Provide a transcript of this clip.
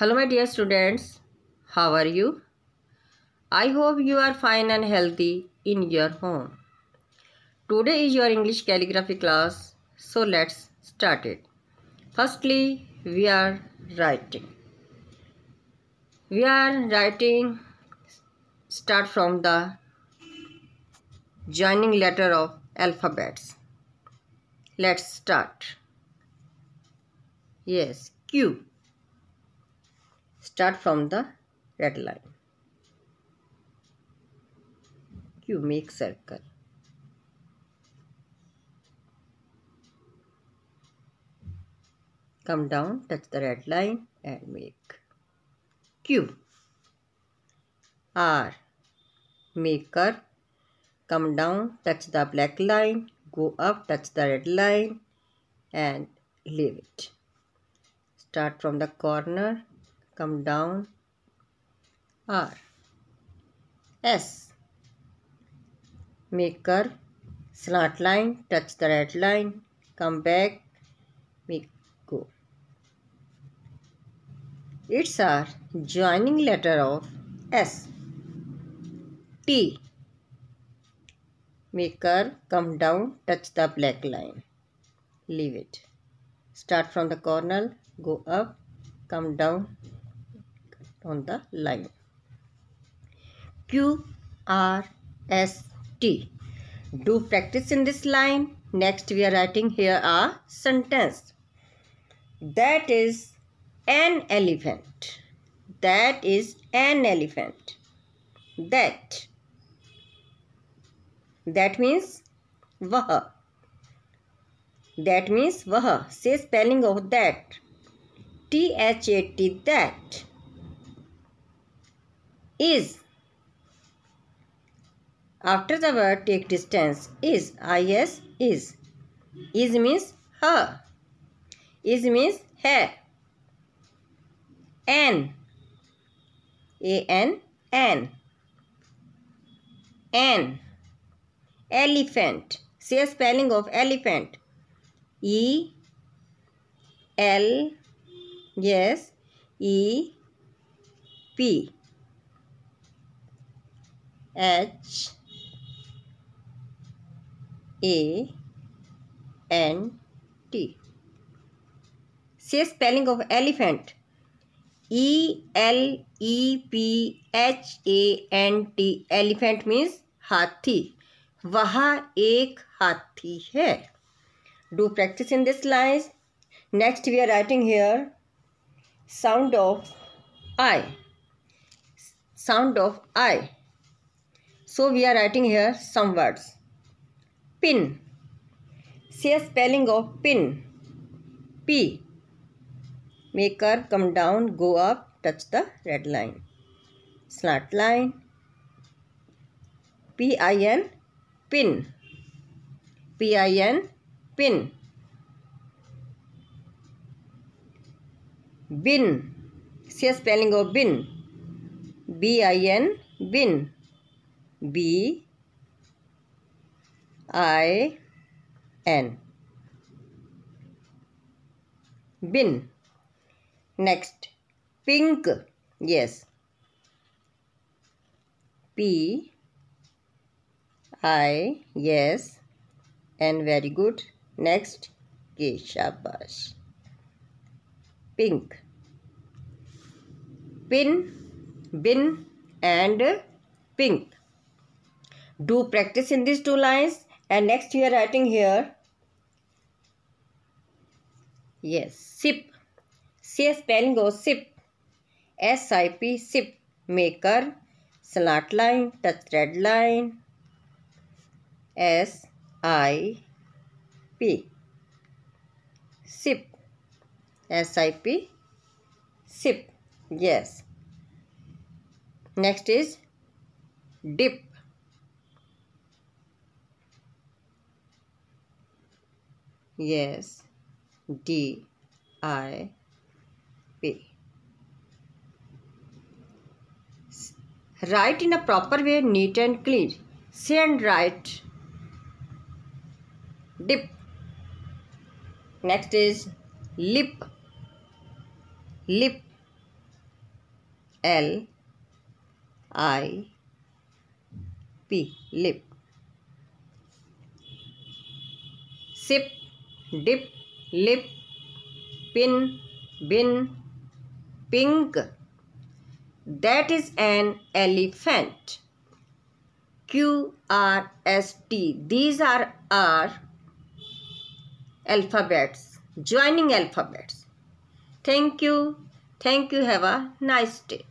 Hello my dear students, how are you? I hope you are fine and healthy in your home. Today is your English calligraphy class, so let's start it. Firstly, we are writing. We are writing start from the joining letter of alphabets. Let's start. Yes, Q. Start from the red line. Q make circle. Come down, touch the red line and make Q. R make curve. Come down, touch the black line, go up, touch the red line and leave it. Start from the corner come down. R. S. Make curve. Slant line. Touch the red line. Come back. Make go. It's our joining letter of S. T. Make curve. Come down. Touch the black line. Leave it. Start from the corner. Go up. Come down on the line. Q R S T. Do practice in this line. Next we are writing here a sentence. That is an elephant. That is an elephant. That. That means वह. That means वह. Say spelling of that. T H A T that is. After the word take distance is is is. Is means her. Is means hair. An. A N N. An. Elephant. Say spelling of elephant. E L yes E P H A N T. Say spelling of elephant. E L E P H A N T. Elephant means हाथी वहाँ एक हाथी है do practice in this lines next we are writing here sound of i sound of i so we are writing here some words. Pin. Say spelling of pin. P. Make curve come down, go up, touch the red line. Slant line. P-I-N. Pin. P-I-N. Pin. Bin. Say spelling of bin. B-I-N. Bin. B I N. Bin. Next. Pink. Yes. P I yes. And very good. Next. K shabash pink. Pin. Bin. And pink do practice in these two lines. And next we are writing here. Yes sip. Say spelling goes sip. S i p sip. Maker. Slant line touch red line. S i p. Sip. S i p sip. Yes. Next is dip Yes. D I P. Write in a proper way, neat and clean. Say and write. Dip. Next is lip. Lip. L I P lip sip dip lip pin bin pink. That is an elephant. Q R S T. These are our alphabets. Joining alphabets. Thank you. Thank you. Have a nice day